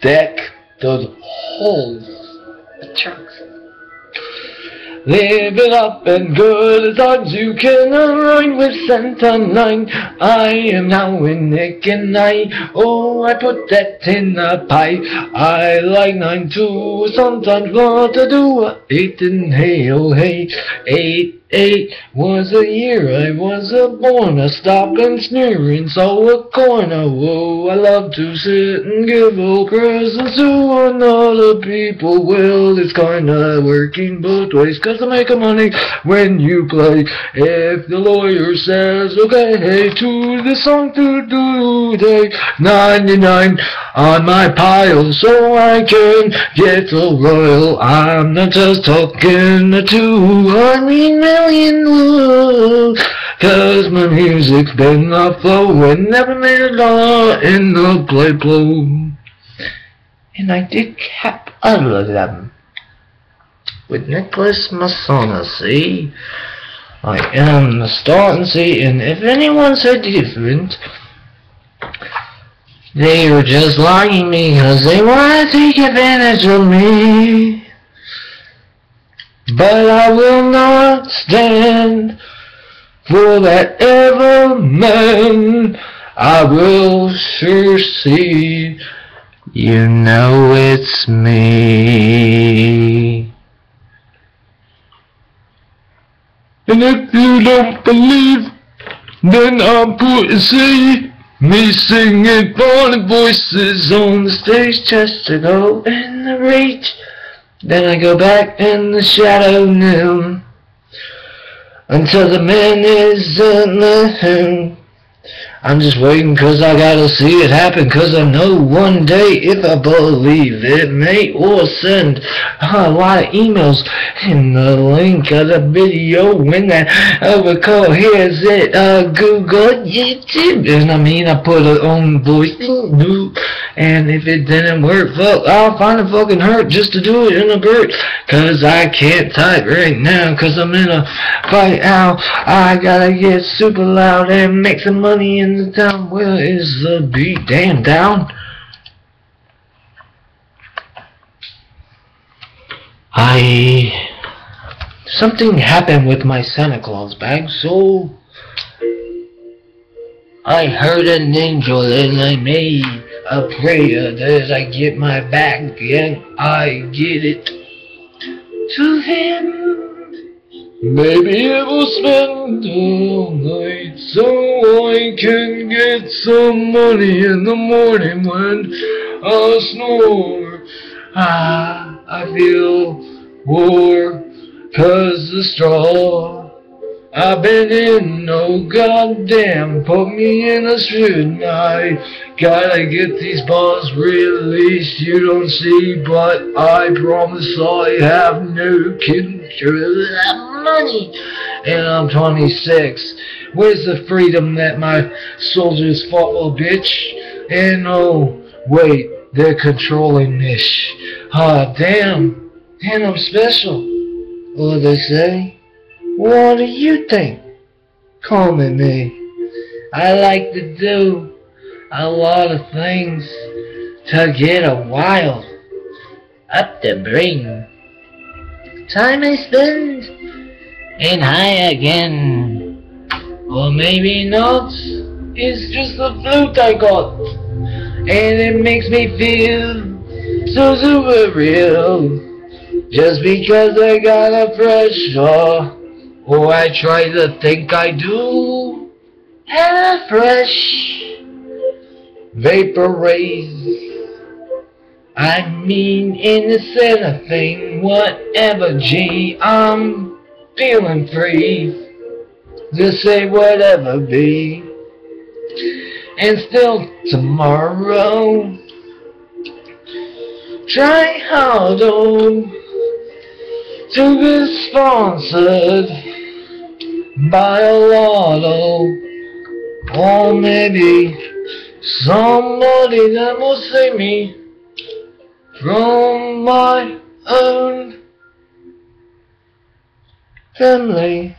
deck those holes. The trunks. Live it up and good as odds you can align with Santa 9. I am now in Nick and I. Oh, I put that in the pie. I like 9 too. Sometimes what to do. 8 and hey, oh hey. 8 Eight was a year I was a born, a stop and sneer and saw a corner. Whoa, oh, oh, I love to sit and give old presents to another people. Well, it's kinda working both ways, cause I make a money when you play. If the lawyer says, okay, hey to the song to do day, 99 on my pile, so I can get the royal. I'm not just talking to, I mean, million woo. Cause my music's been a flow and never made a dollar in the play blow. And I did cap all of them. With Nicholas Messana, see? I am the starting see, and if anyone said different, they were just lying me cause they want to take advantage of me. But I will not stand for that ever man. I will sure see. You know it's me. And if you don't believe, then I'll put see me singing funny voices on the stage just to go in the reach. Then I go back in the shadow now until the man is in the home. I'm just waiting 'cause I gotta see it happen 'cause I know one day if I believe it may or send a lot of emails in the link of the video. When that overcall hears it uh Google YouTube and I mean I put it on voice and if it didn't work fuck I'll find a fucking hurt just to do it in a bird. 'cause I can't type right now 'cause I'm in a fight. Out I gotta get super loud and make some money in the town. Where is the beat? Damn down. I something happened with my Santa Claus bag so I heard an angel and I made a prayer that I get my back and I get it to him Maybe I will spend all night so I can get some money in the morning when I snore. Ah, I feel war, cause the straw I've been in, no goddamn, put me in a shooting. I gotta get these balls released, you don't see, but I promise I have no control of money. And I'm 26. Where's the freedom that my soldiers fought, little bitch? And oh, wait, they're controlling this. Ah, damn. And I'm special. What they say? What do you think? Calling me. me. I like to do a lot of things to get a while up the brain. Time I spend in high again. Or maybe not. It's just the flute I got. And it makes me feel so super real. Just because I got a fresh heart. Or I try to think I do. And a fresh vapor rays. I mean, in the center thing, whatever, I'm feeling free. Just say whatever, be. And still tomorrow, try hard on to be sponsored by a lotto or maybe somebody that will save me from my own family.